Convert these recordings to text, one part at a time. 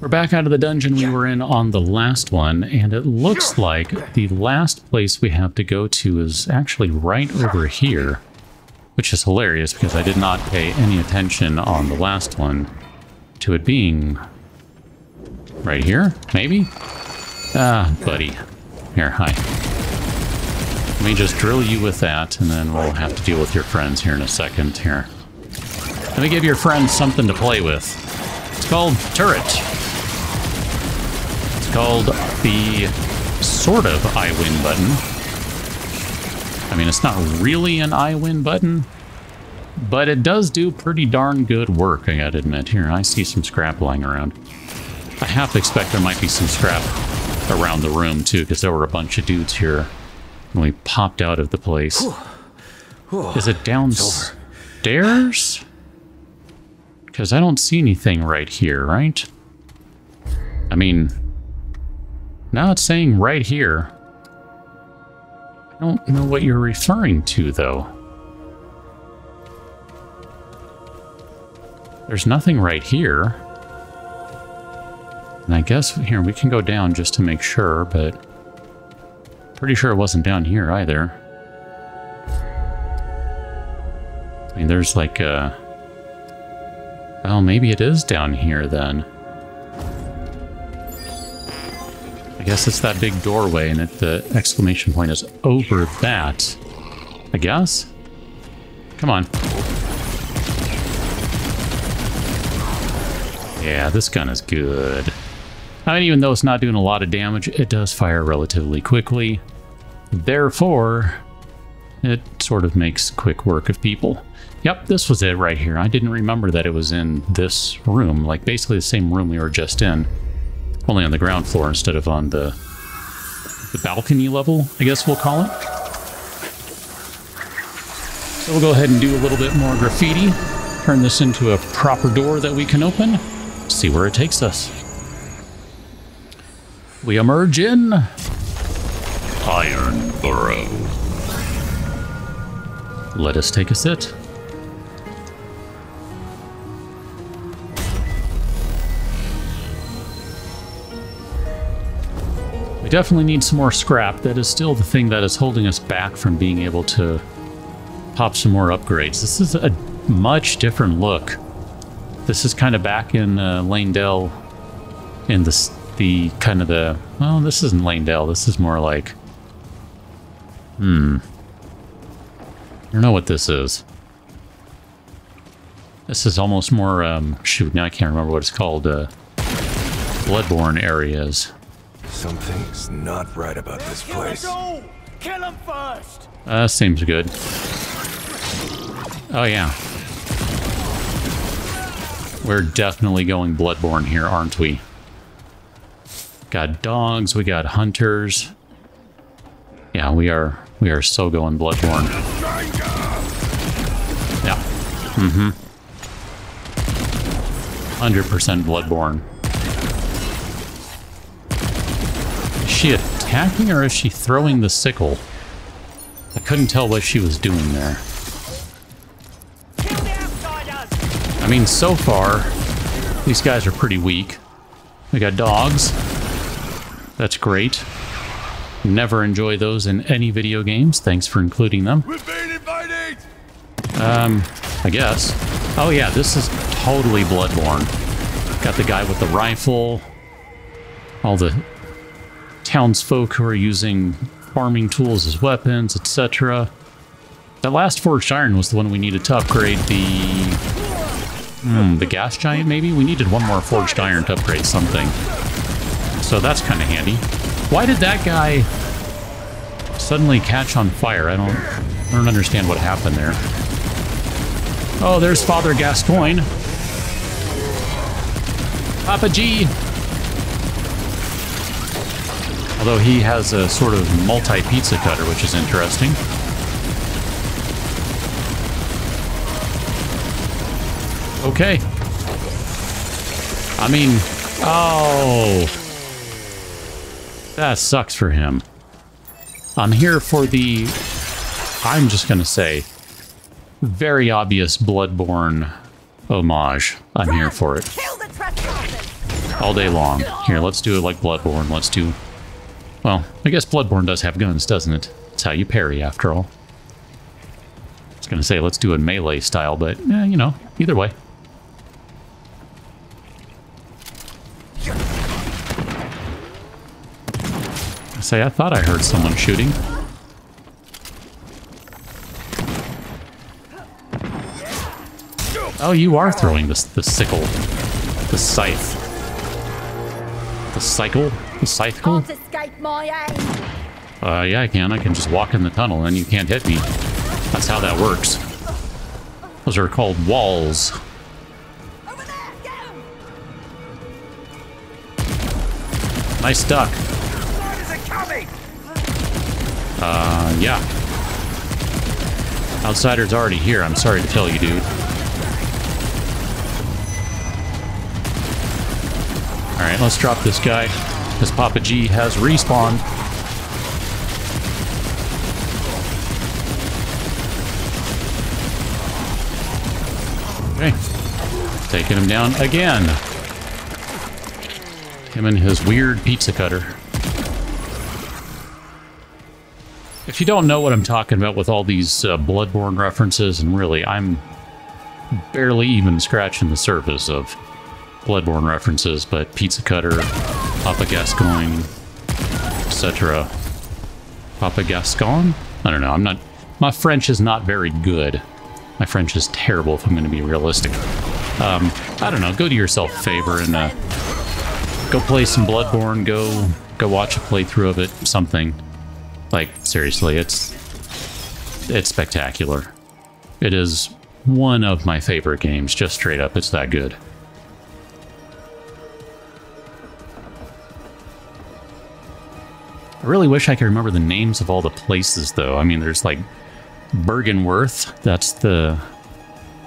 We're back out of the dungeon we were in on the last one, and it looks like the last place we have to go to is actually right over here. Which is hilarious because I did not pay any attention on the last one to it being right here, maybe? Ah, buddy. Here, hi. Let me just drill you with that, and then we'll have to deal with your friends here in a second. Here. Let me give your friends something to play with. It's called Turret. It's called the sort of I win button. I mean, it's not really an I win button, but it does do pretty darn good work, I gotta admit. Here, I see some scrap lying around. I have to expect there might be some scrap around the room, too, because there were a bunch of dudes here when we popped out of the place. Is it downstairs? Because I don't see anything right here, right? I mean, now it's saying right here. I don't know what you're referring to, though. There's nothing right here. And I guess here we can go down just to make sure, but pretty sure it wasn't down here either. I mean, there's like a... Well, maybe it is down here then. Guess it's that big doorway and it, the exclamation point is over that. I guess? Come on. Yeah, this gun is good. I mean, even though it's not doing a lot of damage, it does fire relatively quickly. Therefore, it sort of makes quick work of people. Yep, this was it right here. I didn't remember that it was in this room, like basically the same room we were just in, only on the ground floor instead of on the the balcony level, I guess we'll call it. So we'll go ahead and do a little bit more graffiti, turn this into a proper door that we can open, see where it takes us. We emerge in Iron Burrow. Let us take a sit. We definitely need some more scrap. That is still the thing that is holding us back from being able to pop some more upgrades. This is a much different look. This is kind of back in uh, Dell, in the, the kind of the... Well, this isn't Dell. This is more like... Hmm. I don't know what this is. This is almost more, um, shoot, now I can't remember what it's called, uh, Bloodborne areas. Something's not right about this place. Kill him first. Uh, seems good. Oh yeah. We're definitely going Bloodborne here, aren't we? Got dogs, we got hunters. Yeah, we are we are so going Bloodborne. Yeah. Mm-hmm. 100% Bloodborne. She attacking or is she throwing the sickle? I couldn't tell what she was doing there. I mean, so far, these guys are pretty weak. We got dogs. That's great. Never enjoy those in any video games. Thanks for including them. Um, I guess. Oh yeah, this is totally Bloodborne. Got the guy with the rifle. All the townsfolk who are using farming tools as weapons, etc. That last forged iron was the one we needed to upgrade the... Hmm, the gas giant, maybe? We needed one more forged iron to upgrade something. So that's kind of handy. Why did that guy suddenly catch on fire? I don't, I don't understand what happened there. Oh, there's Father Gascoigne. Papa G. Although he has a sort of multi-pizza cutter, which is interesting. Okay. I mean, oh. That sucks for him. I'm here for the, I'm just going to say, very obvious Bloodborne homage. I'm here for it. All day long. Here, let's do it like Bloodborne. Let's do... Well, I guess Bloodborne does have guns, doesn't it? It's how you parry, after all. I was going to say, let's do it melee style, but, eh, you know, either way. I say, I thought I heard someone shooting. Oh, you are throwing this the sickle. The scythe. The cycle? The scythe? Escape my aim. Uh, yeah, I can. I can just walk in the tunnel and you can't hit me. That's how that works. Those are called walls. Over there, get! Nice duck. Uh, yeah. Outsider's already here. I'm sorry to tell you, dude. Alright, let's drop this guy. Because Papa G has respawned. Okay. Taking him down again. Him and his weird pizza cutter. If you don't know what I'm talking about with all these uh, Bloodborne references, and really, I'm barely even scratching the surface of Bloodborne references, but Pizza Cutter, Papa Gascoigne, etc. Papa Gascon? I don't know. I'm not. My French is not very good. My French is terrible, if I'm going to be realistic. Um, I don't know. Go do yourself a favor and uh, go play some Bloodborne. Go go watch a playthrough of it. Something. Like seriously, it's it's spectacular. It is one of my favorite games. Just straight up, it's that good. Really wish I could remember the names of all the places, though. I mean, there's like Byrgenwerth, that's the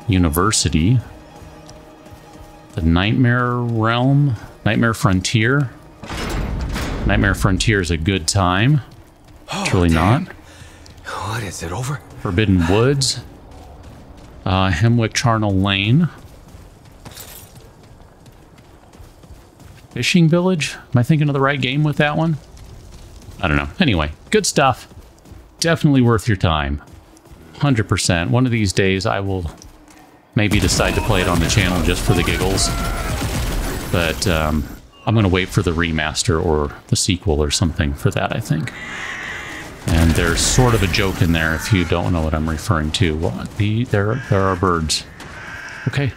university. The Nightmare Realm, Nightmare Frontier. Nightmare Frontier is a good time. It's really not. What is it over? Forbidden Woods. Uh, Hemwick Charnel Lane. Fishing Village? Am I thinking of the right game with that one? I don't know. Anyway, good stuff. Definitely worth your time. 100%. One of these days I will maybe decide to play it on the channel just for the giggles. But um, I'm going to wait for the remaster or the sequel or something for that, I think. And there's sort of a joke in there if you don't know what I'm referring to. Well, the, there, there are birds. Okay.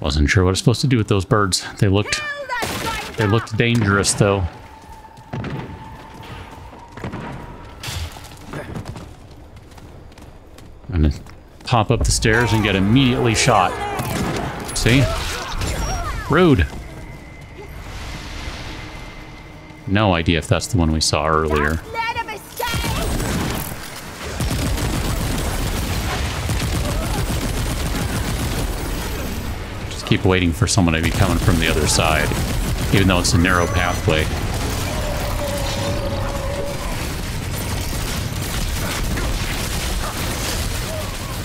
Wasn't sure what I was supposed to do with those birds. They looked! They looked dangerous, though. I'm gonna pop up the stairs and get immediately shot. See? Rude. No idea if that's the one we saw earlier. Keep waiting for someone to be coming from the other side, even though it's a narrow pathway.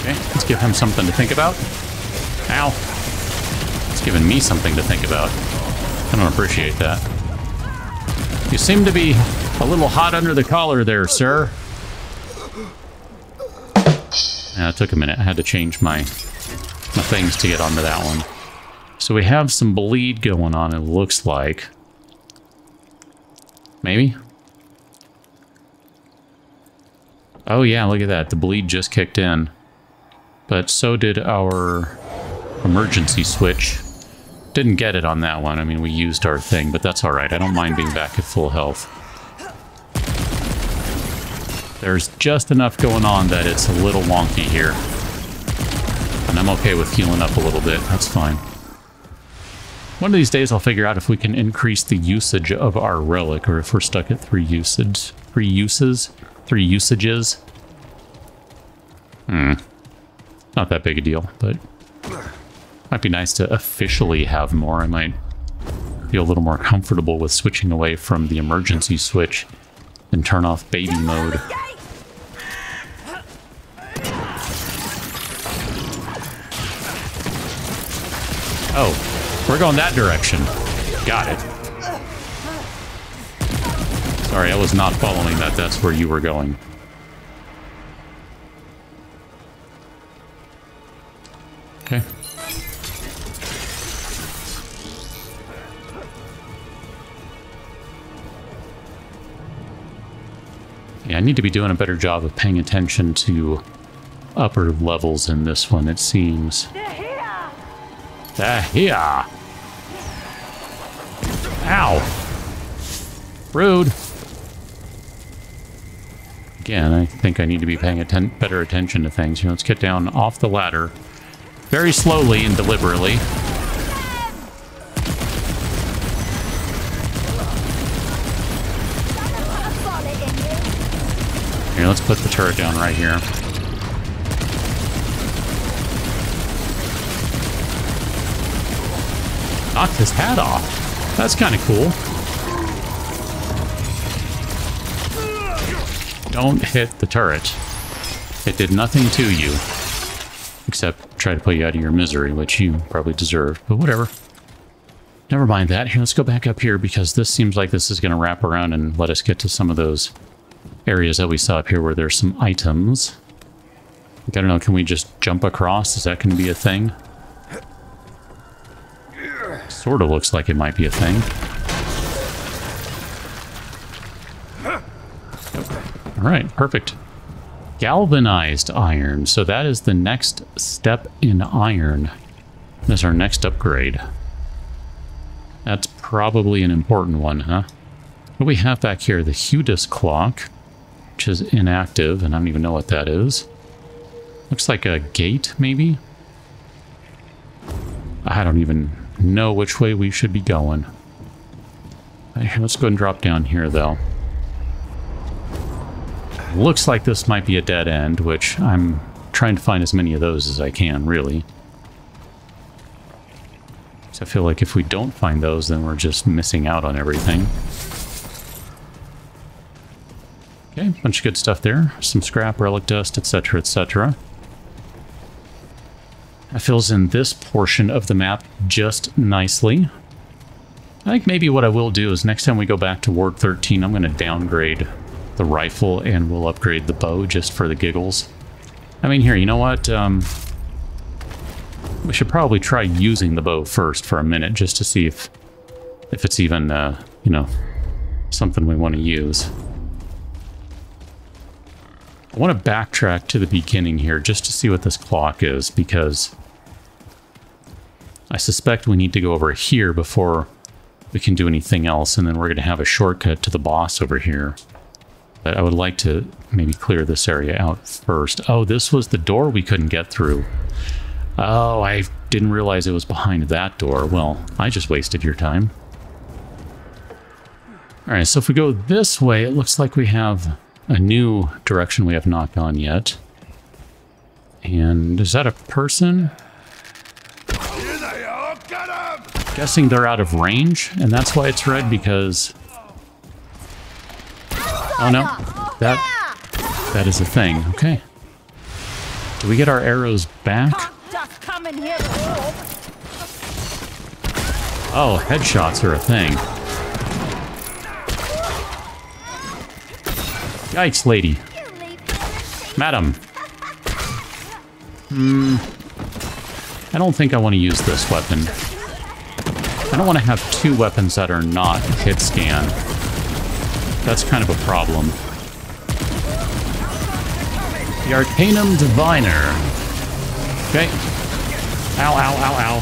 Okay, let's give him something to think about. Ow. It's giving me something to think about. I don't appreciate that. You seem to be a little hot under the collar there, sir. Yeah, it took a minute. I had to change my my things to get onto that one. So we have some bleed going on, it looks like. Maybe? Oh yeah, look at that. The bleed just kicked in. But so did our emergency switch. Didn't get it on that one. I mean, we used our thing, but that's alright. I don't mind being back at full health. There's just enough going on that it's a little wonky here. And I'm okay with healing up a little bit. That's fine. One of these days I'll figure out if we can increase the usage of our relic or if we're stuck at three usage. Three uses? Three usages? Hmm. Not that big a deal, but might be nice to officially have more. I might feel a little more comfortable with switching away from the emergency switch and turn off baby mode. Oh, we're going that direction. Got it. Sorry, I was not following that. That's where you were going. Okay. Yeah, I need to be doing a better job of paying attention to upper levels in this one, it seems. They're here! Ah, here! Ow! Rude! Again, I think I need to be paying atten better attention to things. You know, let's get down off the ladder. Very slowly and deliberately. Here, let's put the turret down right here. Knocked his hat off. That's kind of cool. Don't hit the turret. It did nothing to you. Except try to put you out of your misery, which you probably deserve, but whatever. Never mind that. Here, let's go back up here because this seems like this is going to wrap around and let us get to some of those areas that we saw up here where there's some items. I don't know, can we just jump across? Is that going to be a thing? Sort of looks like it might be a thing. All right, perfect. Galvanized iron. So that is the next step in iron. That's our next upgrade. That's probably an important one, huh? What we have back here? The Hudis clock, which is inactive, and I don't even know what that is. Looks like a gate, maybe? I don't even know which way we should be going. Let's go and drop down here, though. Looks like this might be a dead end, which I'm trying to find as many of those as I can, really. So I feel like if we don't find those, then we're just missing out on everything. Okay, bunch of good stuff there. Some scrap, relic dust, etc., etc. That fills in this portion of the map just nicely. I think maybe what I will do is next time we go back to Ward 13, I'm going to downgrade the rifle and we'll upgrade the bow just for the giggles. I mean, here, you know what? Um, we should probably try using the bow first for a minute just to see if if it's even, uh, you know, something we want to use. I want to backtrack to the beginning here just to see what this clock is because I suspect we need to go over here before we can do anything else and then we're going to have a shortcut to the boss over here. But I would like to maybe clear this area out first. Oh, this was the door we couldn't get through. Oh, I didn't realize it was behind that door. Well, I just wasted your time. Alright, so if we go this way, it looks like we have a new direction we have not gone yet. And is that a person? Guessing they're out of range, and that's why it's red because... Oh no, that that is a thing. Okay. Do we get our arrows back? Oh, headshots are a thing. Yikes, lady. Madam. Hmm. I don't think I want to use this weapon. I don't want to have two weapons that are not hit scan. That's kind of a problem. The Arcanum Diviner. Okay. Ow, ow, ow, ow.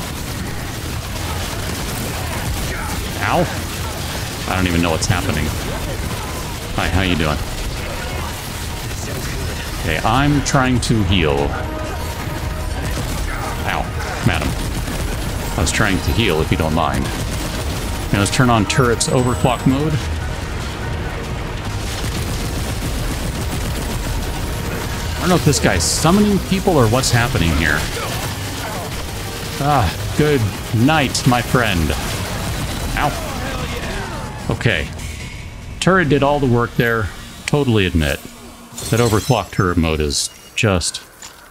Ow. I don't even know what's happening. Hi, how you doing? Okay, I'm trying to heal. I was trying to heal, if you don't mind. Now let's turn on turret's overclock mode. I don't know if this guy's summoning people or what's happening here. Ah, good night, my friend. Ow. Okay. Turret did all the work there. Totally admit. That overclock turret mode is just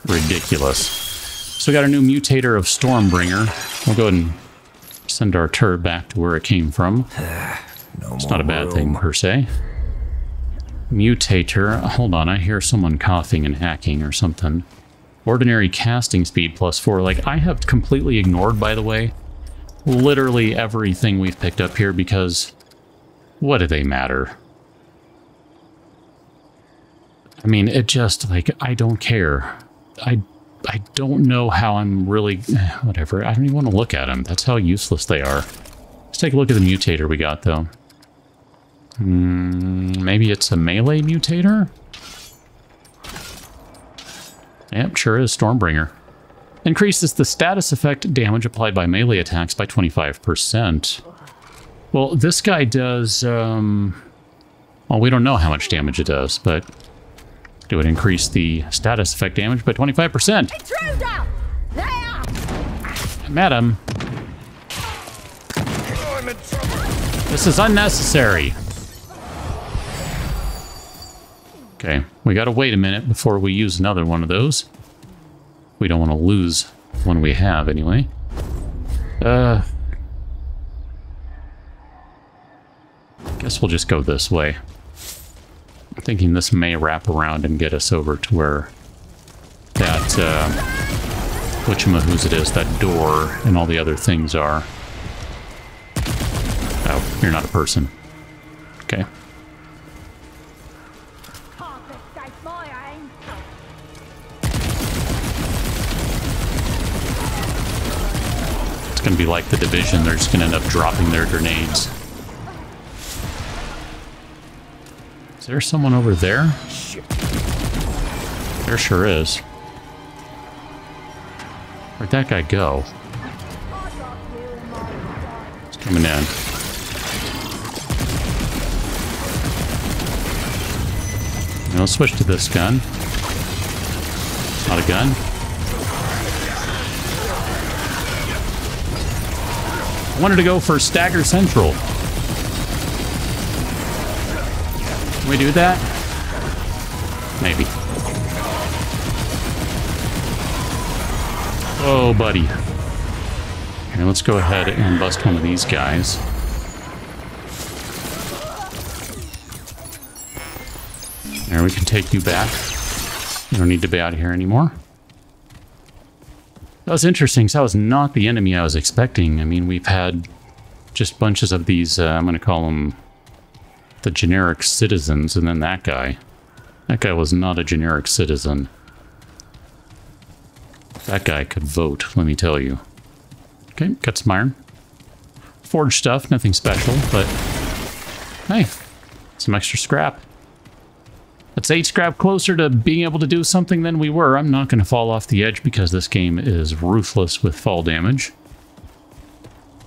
ridiculous. So we got a new mutator of Stormbringer. We'll go ahead and send our turret back to where it came from. No It's not a bad thing per se. Mutator. Hold on, I hear someone coughing and hacking or something. Ordinary casting speed plus four. Like, I have completely ignored, by the way, literally everything we've picked up here because what do they matter? I mean, it just, like, I don't care. I I don't know how I'm really... Whatever, I don't even want to look at them. That's how useless they are. Let's take a look at the mutator we got, though. Mm, maybe it's a melee mutator? Yep, sure is. Stormbringer. Increases the status effect damage applied by melee attacks by 25%. Well, this guy does, um... Well, we don't know how much damage it does, but... Do would increase the status effect damage by 25%. Intruder! There! Madam, this is unnecessary. Okay, we gotta wait a minute before we use another one of those. We don't want to lose one we have, anyway. Uh... Guess we'll just go this way. Thinking this may wrap around and get us over to where that, uh... Whatchamahoo's it is, that door and all the other things are. Oh, you're not a person. Okay. It's gonna be like the division, they're just gonna end up dropping their grenades. Is there someone over there? There sure is. Where'd that guy go? I got in my sight. He's coming in. Now let's switch to this gun. Not a gun. I wanted to go for Stagger Central. We do that? Maybe. Oh, buddy. Here, let's go ahead and bust one of these guys. There, we can take you back. You don't need to be out here anymore. That was interesting, because that was not the enemy I was expecting. I mean, we've had just bunches of these, uh, I'm going to call them the generic citizens, and then that guy. That guy was not a generic citizen. That guy could vote, let me tell you. Okay, got some iron. Forge stuff, nothing special, but hey, some extra scrap. Let's eight scrap closer to being able to do something than we were. I'm not going to fall off the edge because this game is ruthless with fall damage.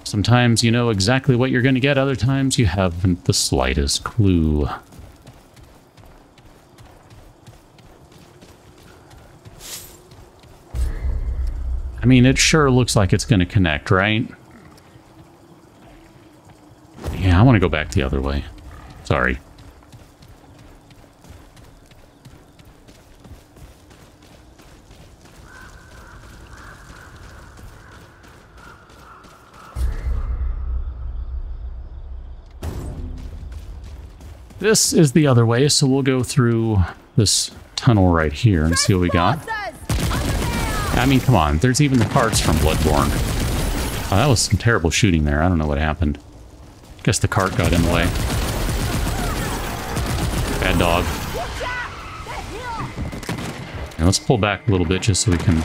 Sometimes you know exactly what you're going to get, other times you haven't the slightest clue. I mean, it sure looks like it's going to connect, right? Yeah, I want to go back the other way. Sorry. This is the other way, so we'll go through this tunnel right here and see what we got. I mean, come on. There's even the carts from Bloodborne. Oh, that was some terrible shooting there. I don't know what happened. Guess the cart got in the way. Bad dog. And let's pull back a little bit just so we can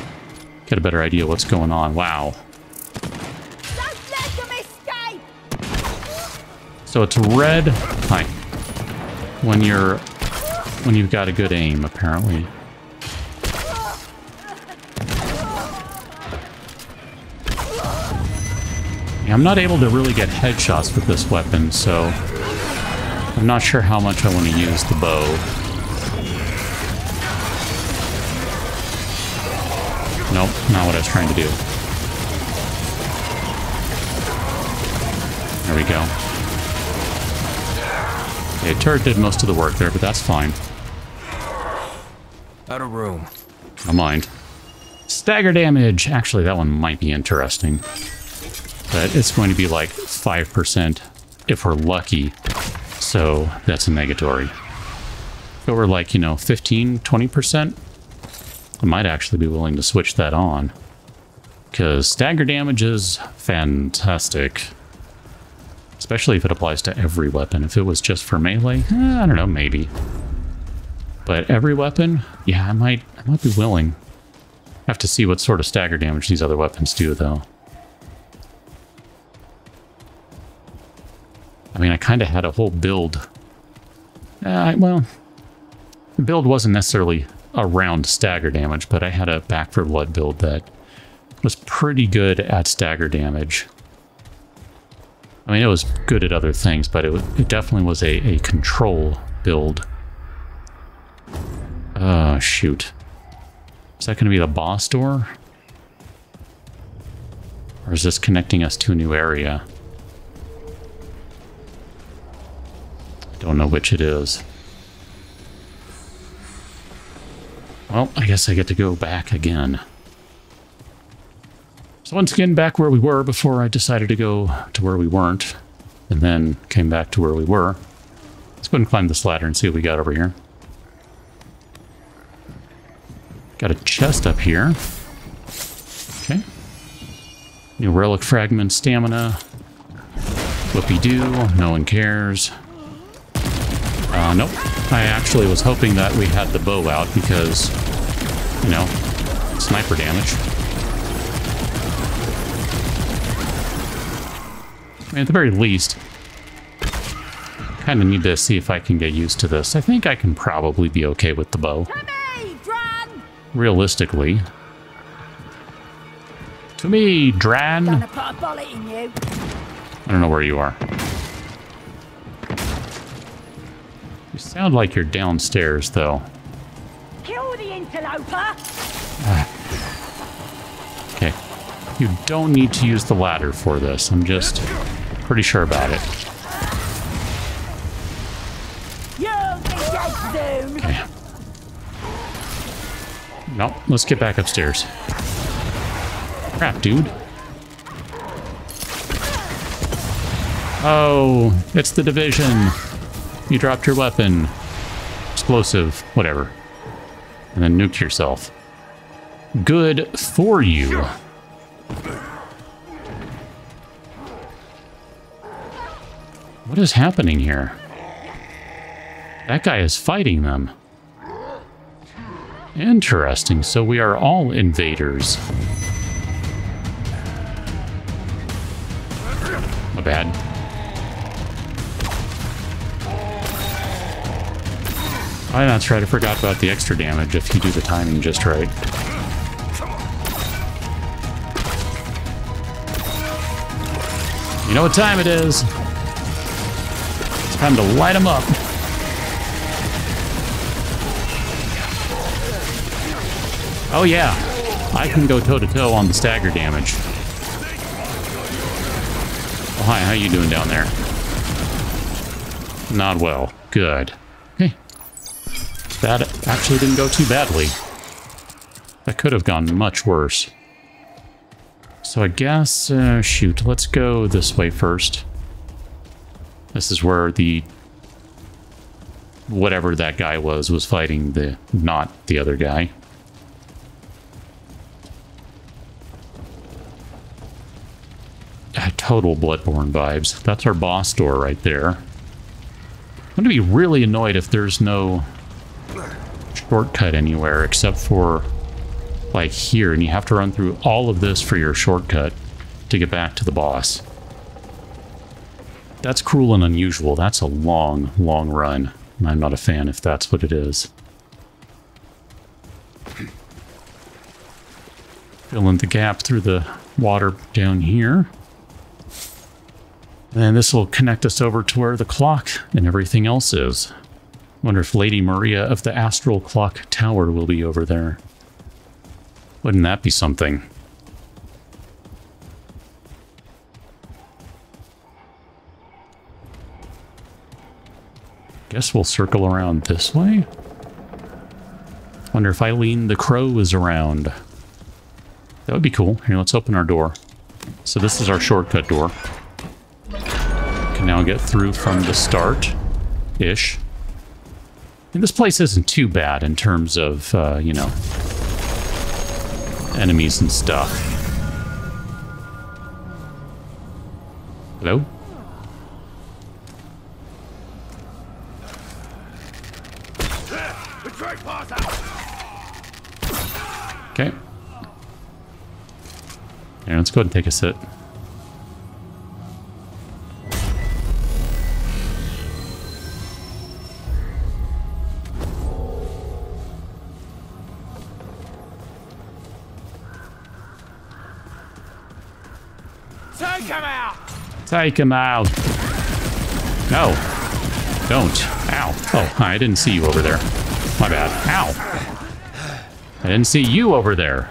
get a better idea what's going on. Wow. So it's red. Hi. When you're when you've got a good aim, apparently. I'm not able to really get headshots with this weapon, so I'm not sure how much I want to use the bow. Nope, not what I was trying to do. There we go. Okay, turret did most of the work there, but that's fine. Out of room. Don't mind. Stagger damage. Actually, that one might be interesting. But it's going to be like 5% if we're lucky. So that's a negatory. If it were like, you know, 15, 20%, I might actually be willing to switch that on. Because stagger damage is fantastic. Especially if it applies to every weapon. If it was just for melee, eh, I don't know, maybe. But every weapon, yeah, I might, I might be willing. Have to see what sort of stagger damage these other weapons do, though. I mean, I kind of had a whole build. Uh, well, the build wasn't necessarily around stagger damage, but I had a Back 4 Blood build that was pretty good at stagger damage. I mean, it was good at other things, but it, it definitely was a, a control build. Oh, shoot. Is that going to be the boss door? Or is this connecting us to a new area? I don't know which it is. Well, I guess I get to go back again. So once again, back where we were before I decided to go to where we weren't, and then came back to where we were. Let's go and climb this ladder and see what we got over here. Got a chest up here. Okay. New relic fragment, stamina. Whoopie-doo, no one cares. Uh, nope. I actually was hoping that we had the bow out because, you know, sniper damage. I mean, at the very least, kind of need to see if I can get used to this. I think I can probably be okay with the bow me, Dran! realistically. To me, Dran. Gonna put a bullet in you. I don't know where you are. You sound like you're downstairs, though. Kill the interloper! Okay. You don't need to use the ladder for this. I'm just pretty sure about it. Okay. No, let's get back upstairs. Crap, dude. Oh, it's the division. You dropped your weapon. Explosive, whatever. And then nuked yourself. Good for you. What is happening here? That guy is fighting them. Interesting. So we are all invaders. My bad. Oh, that's right. I forgot about the extra damage if you do the timing just right. You know what time it is. Time to light them up. Oh yeah, I can go toe to toe on the stagger damage. Oh hi, how you doing down there? Not well. Good. Hey, that actually didn't go too badly. That could have gone much worse. So I guess, uh, shoot, let's go this way first. This is where the whatever that guy was was fighting the not the other guy. Ah, total Bloodborne vibes. That's our boss door right there. I'm going to be really annoyed if there's no shortcut anywhere except for like here and you have to run through all of this for your shortcut to get back to the boss. That's cruel and unusual. That's a long, long run. I'm not a fan if that's what it is. Fill in the gap through the water down here. And this will connect us over to where the clock and everything else is. Wonder if Lady Maria of the Astral Clock Tower will be over there. Wouldn't that be something? Guess we'll circle around this way. Wonder if Eileen the Crow is around. That would be cool. Here, let's open our door. So this is our shortcut door. Can now get through from the start, ish. And this place isn't too bad in terms of, uh, you know, enemies and stuff. Hello? The track pass out! Okay. Yeah, let's go ahead and take a sit. Take him out! Take him out. No. Don't. Ow. Oh, I didn't see you over there. My bad. Ow. I didn't see you over there.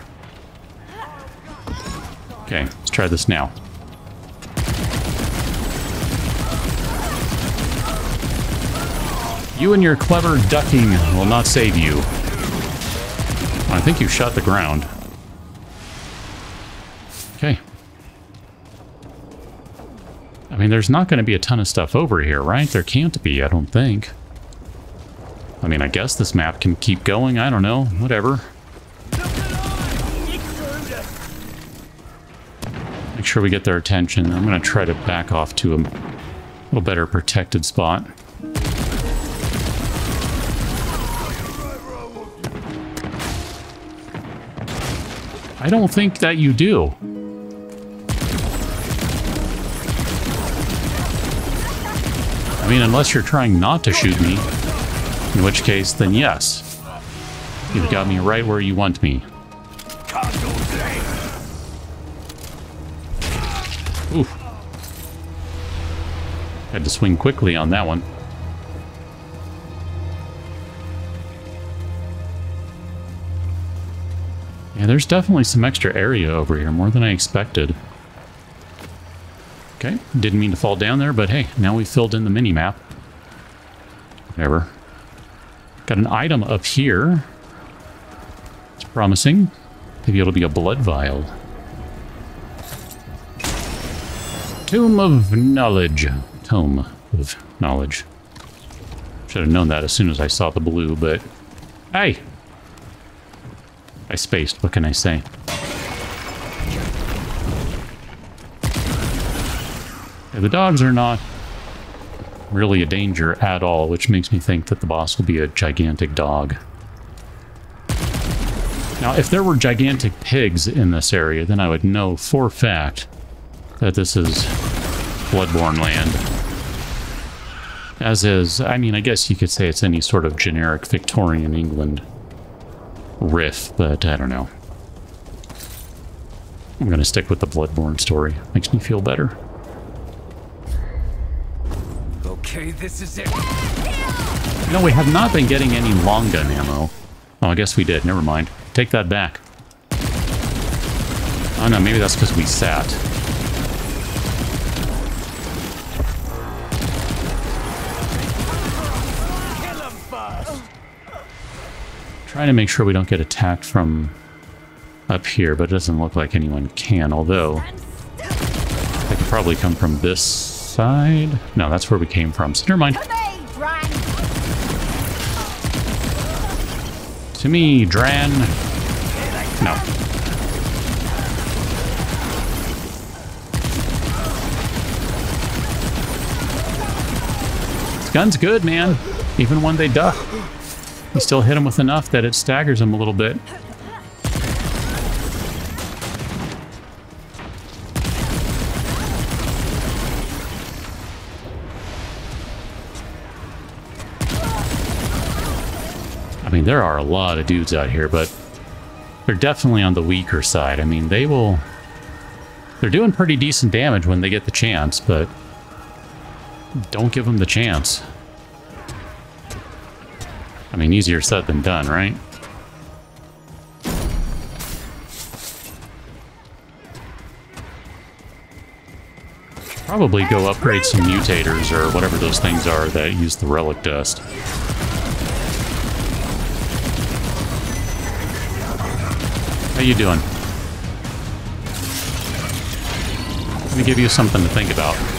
Okay, let's try this now. You and your clever ducking will not save you. I think you shot the ground. Okay. I mean, there's not going to be a ton of stuff over here, right? There can't be, I don't think. I mean, I guess this map can keep going. I don't know. Whatever. Sure we get their attention. I'm going to try to back off to a little better protected spot. I don't think that you do. I mean, unless you're trying not to shoot me, in which case, then yes. You've got me right where you want me. Had to swing quickly on that one. Yeah, there's definitely some extra area over here, more than I expected. Okay, didn't mean to fall down there, but hey, now we filled in the mini-map. Whatever. Got an item up here. It's promising. Maybe it'll be a blood vial. Tomb of Knowledge. Tome of Knowledge. Should have known that as soon as I saw the blue, but... Hey! I spaced, what can I say? Yeah, the dogs are not really a danger at all, which makes me think that the boss will be a gigantic dog. Now, if there were gigantic pigs in this area, then I would know for fact that this is Bloodborne land. As is, I mean, I guess you could say it's any sort of generic Victorian England riff, but I don't know. I'm going to stick with the Bloodborne story. Makes me feel better. Okay, this is it. No, we have not been getting any long gun ammo. Oh, I guess we did. Never mind. Take that back. Oh no, maybe that's because we sat. Trying to make sure we don't get attacked from up here, but it doesn't look like anyone can, although they could probably come from this side. No, that's where we came from, so never mind. To me, Dran. To me, Dran. No. This gun's good, man. Even when they duck. You still hit them with enough that it staggers them a little bit. I mean, there are a lot of dudes out here, but they're definitely on the weaker side. I mean, they will... They're doing pretty decent damage when they get the chance, but don't give them the chance. I mean, easier said than done, right? Probably go upgrade some mutators or whatever those things are that use the relic dust. How you doing? Let me give you something to think about.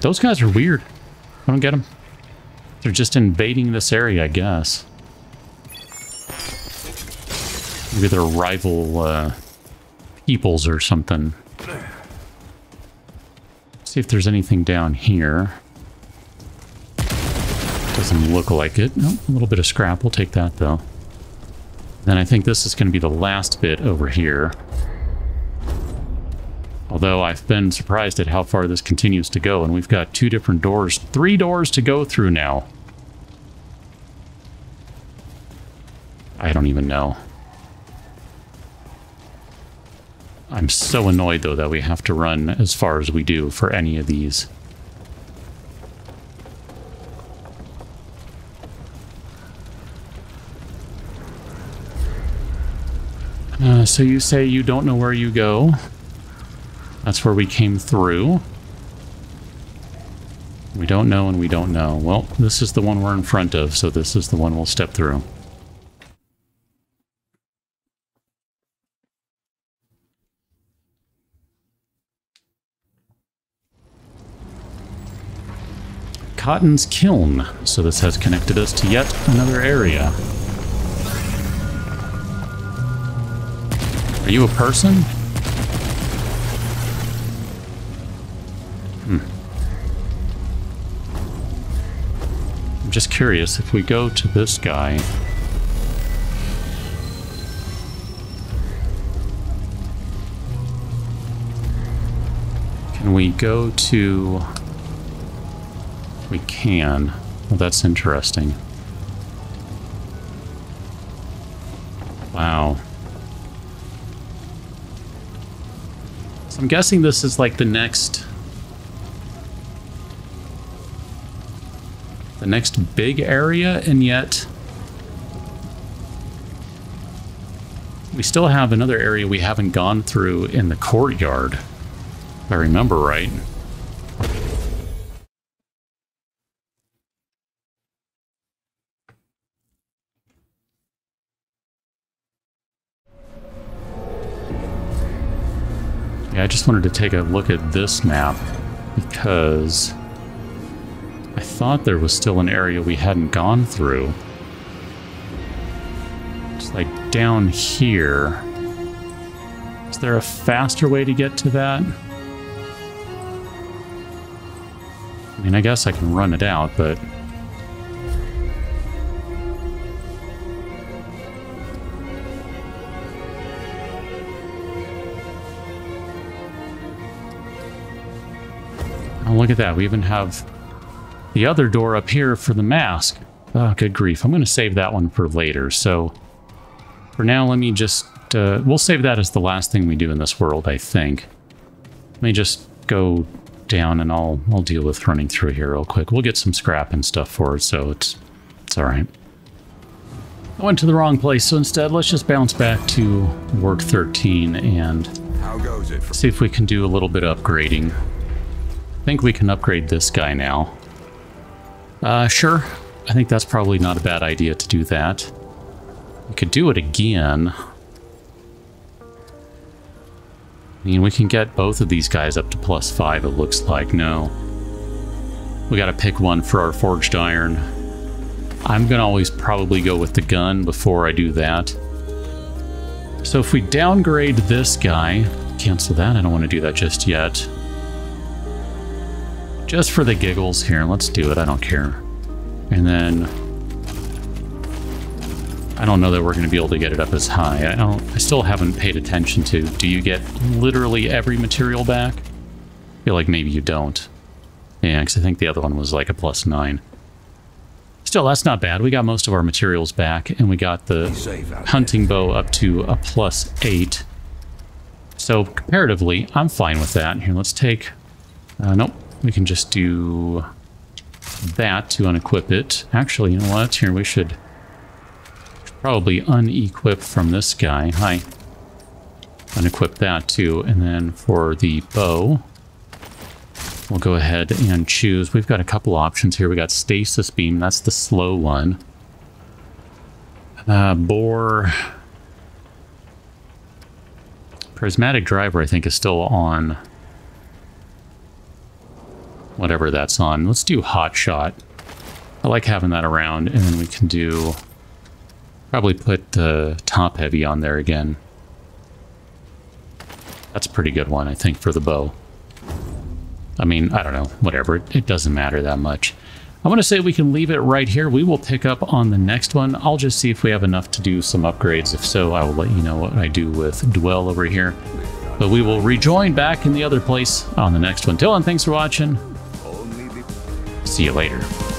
Those guys are weird. I don't get them. They're just invading this area, I guess. Maybe they're rival uh, peoples or something. See if there's anything down here. Doesn't look like it. A little bit of scrap. We'll take that, though. Then I think this is going to be the last bit over here. Although I've been surprised at how far this continues to go, and we've got two different doors, three doors to go through now. I don't even know. I'm so annoyed, though, that we have to run as far as we do for any of these. Uh, so you say you don't know where you go? That's where we came through. We don't know and we don't know. Well, this is the one we're in front of, so this is the one we'll step through. Cotton's Kiln. So this has connected us to yet another area. Are you a person? Just curious, if we go to this guy... Can we go to... We can. Well, that's interesting. Wow. So I'm guessing this is like the next... The next big area, and yet... We still have another area we haven't gone through in the courtyard. If I remember right. Yeah, I just wanted to take a look at this map because I thought there was still an area we hadn't gone through. It's like down here. Is there a faster way to get to that? I mean, I guess I can run it out, but... Oh, look at that. We even have the other door up here for the mask. Oh, good grief. I'm going to save that one for later. So for now, let me just... Uh, we'll save that as the last thing we do in this world, I think. Let me just go down and I'll, I'll deal with running through here real quick. We'll get some scrap and stuff for it, so it's, it's all right. I went to the wrong place, so instead let's just bounce back to Ward 13 and How goes it? see if we can do a little bit of upgrading. I think we can upgrade this guy now. Uh, sure. I think that's probably not a bad idea to do that. We could do it again. I mean, we can get both of these guys up to plus five, it looks like. No. We gotta pick one for our forged iron. I'm gonna always probably go with the gun before I do that. So if we downgrade this guy, cancel that, I don't want to do that just yet. Just for the giggles here, let's do it, I don't care. And then... I don't know that we're going to be able to get it up as high. I don't. I still haven't paid attention to, do you get literally every material back? I feel like maybe you don't. Yeah, because I think the other one was like a plus nine. Still, that's not bad. We got most of our materials back, and we got the hunting bow up to a plus eight. So, comparatively, I'm fine with that. Here, let's take... Uh, nope, we can just do that to unequip it. Actually, you know what? Here, we should probably unequip from this guy. Hi. Unequip that too. And then for the bow, We'll go ahead and choose. We've got a couple options here. We got stasis beam. That's the slow one. Uh, bore. Prismatic driver, I think, is still on. Whatever that's on. Let's do hot shot. I like having that around, and then we can do. Probably put the top heavy on there again. That's a pretty good one, I think, for the bow. I mean, I don't know, whatever. It, it doesn't matter that much. I want to say we can leave it right here. We will pick up on the next one. I'll just see if we have enough to do some upgrades. If so, I will let you know what I do with Dwell over here. But we will rejoin back in the other place on the next one. Till then, thanks for watching. See you later.